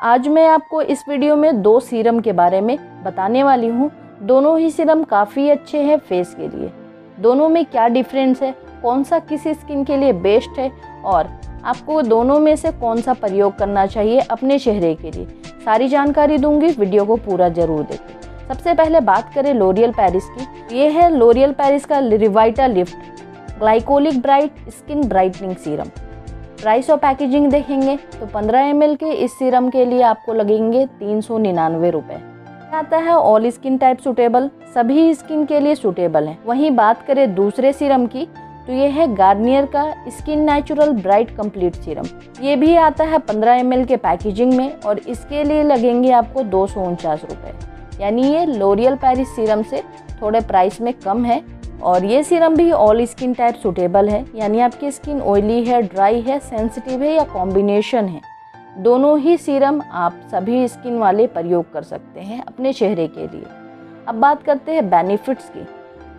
आज मैं आपको इस वीडियो में दो सीरम के बारे में बताने वाली हूँ। दोनों ही सीरम काफ़ी अच्छे हैं फेस के लिए। दोनों में क्या डिफरेंस है? कौन सा किसी स्किन के लिए बेस्ट है? और आपको दोनों में से कौन सा प्रयोग करना चाहिए अपने चेहरे के लिए? सारी जानकारी दूँगी, वीडियो को पूरा ज़रूर देखें सबसे पहले बात करें लोरियल पेरिस की। ये है लोरियल पेरिस का Revitalift glycolic bright skin brightening serum price और पैकेजिंग देखेंगे तो 15 एम के इस सीरम के लिए आपको लगेंगे तीन सौ निन्यानवे रुपये आता है ऑल स्किन टाइप सुटेबल सभी स्किन के लिए सुटेबल है। वहीं बात करें दूसरे सीरम की तो ये है गार्नियर का skin natural bright complete serum ये भी आता है 15 एम के पैकेजिंग में और इसके लिए लगेंगे आपको दो सौ यानी ये लोरियल पैरिस सीरम से थोड़े प्राइस में कम है और ये सीरम भी ऑल स्किन टाइप सुटेबल है, यानी आपकी स्किन ऑयली है ड्राई है सेंसिटिव है या कॉम्बिनेशन है। दोनों ही सीरम आप सभी स्किन वाले प्रयोग कर सकते हैं अपने चेहरे के लिए। अब बात करते हैं बेनिफिट्स की।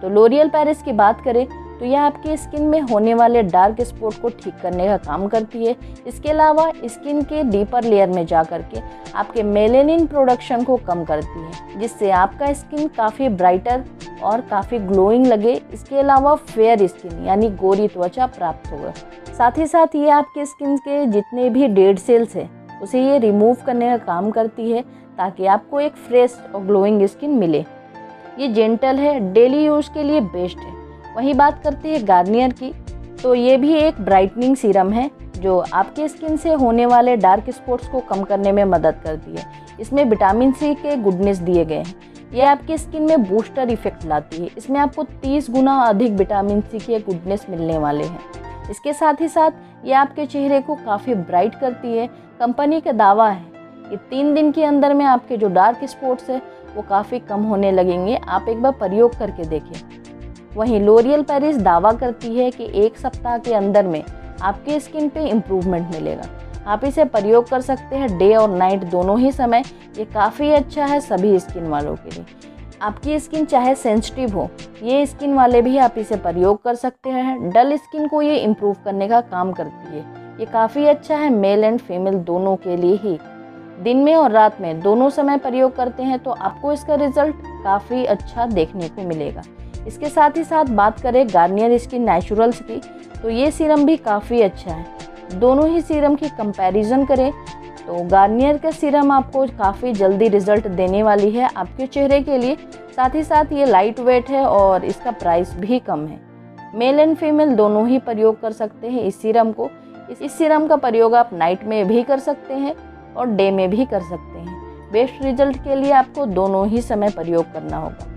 तो लोरियल पैरिस की बात करें तो यह आपकी स्किन में होने वाले डार्क स्पॉट को ठीक करने का काम करती है। इसके अलावा स्किन के डीपर लेयर में जा कर के आपके मेलेनिन प्रोडक्शन को कम करती है, जिससे आपका स्किन काफ़ी ब्राइटर और काफ़ी ग्लोइंग लगे। इसके अलावा फेयर स्किन यानी गोरी त्वचा प्राप्त होगा। साथ ही साथ ये आपके स्किन के जितने भी डेड सेल्स हैं, उसे ये रिमूव करने का काम करती है, ताकि आपको एक फ्रेश और ग्लोइंग स्किन मिले। ये जेंटल है, डेली यूज़ के लिए बेस्ट है। वहीं बात करते हैं गार्नियर की। तो ये भी एक ब्राइटनिंग सीरम है, जो आपके स्किन से होने वाले डार्क स्पॉट्स को कम करने में मदद करती है। इसमें विटामिन सी के गुडनेस दिए गए हैं। ये आपकी स्किन में बूस्टर इफ़ेक्ट लाती है। इसमें आपको 30 गुना अधिक विटामिन सी के गुडनेस मिलने वाले हैं। इसके साथ ही साथ ये आपके चेहरे को काफ़ी ब्राइट करती है। कंपनी का दावा है कि तीन दिन के अंदर में आपके जो डार्क स्पॉट्स है, वो काफ़ी कम होने लगेंगे। आप एक बार प्रयोग करके देखें। वहीं लोरियल पेरिस दावा करती है कि एक सप्ताह के अंदर में आपके स्किन पे इम्प्रूवमेंट मिलेगा। आप इसे प्रयोग कर सकते हैं डे और नाइट दोनों ही समय। ये काफ़ी अच्छा है सभी स्किन वालों के लिए। आपकी स्किन चाहे सेंसिटिव हो, ये स्किन वाले भी आप इसे प्रयोग कर सकते हैं। डल स्किन को ये इम्प्रूव करने का काम करती है। ये काफ़ी अच्छा है मेल एंड फीमेल दोनों के लिए ही। दिन में और रात में दोनों समय प्रयोग करते हैं तो आपको इसका रिज़ल्ट काफ़ी अच्छा देखने को मिलेगा। इसके साथ ही साथ बात करें गार्नियर स्किन नेचुरल्स की तो ये सीरम भी काफ़ी अच्छा है। दोनों ही सीरम की कंपैरिजन करें तो गार्नियर का सीरम आपको काफ़ी जल्दी रिज़ल्ट देने वाली है आपके चेहरे के लिए साथ ही साथ ये लाइट वेट है और इसका प्राइस भी कम है। मेल एंड फीमेल दोनों ही प्रयोग कर सकते हैं इस सीरम को। इस, सीरम का प्रयोग आप नाइट में भी कर सकते हैं और डे में भी कर सकते हैं। बेस्ट रिज़ल्ट के लिए आपको दोनों ही समय प्रयोग करना होगा।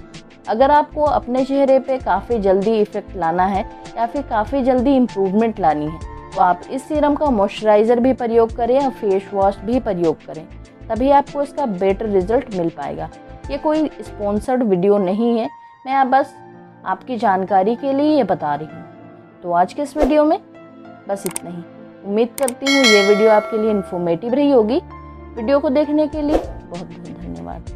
अगर आपको अपने चेहरे पे काफ़ी जल्दी इफ़ेक्ट लाना है या फिर काफ़ी जल्दी इम्प्रूवमेंट लानी है तो आप इस सीरम का मॉइस्चराइज़र भी प्रयोग करें और फेस वॉश भी प्रयोग करें, तभी आपको इसका बेटर रिज़ल्ट मिल पाएगा। ये कोई स्पॉन्सर्ड वीडियो नहीं है, मैं आप बस आपकी जानकारी के लिए ये बता रही हूँ। तो आज के इस वीडियो में बस इतना ही। उम्मीद करती हूँ ये वीडियो आपके लिए इन्फॉर्मेटिव रही होगी। वीडियो को देखने के लिए बहुत बहुत धन्यवाद।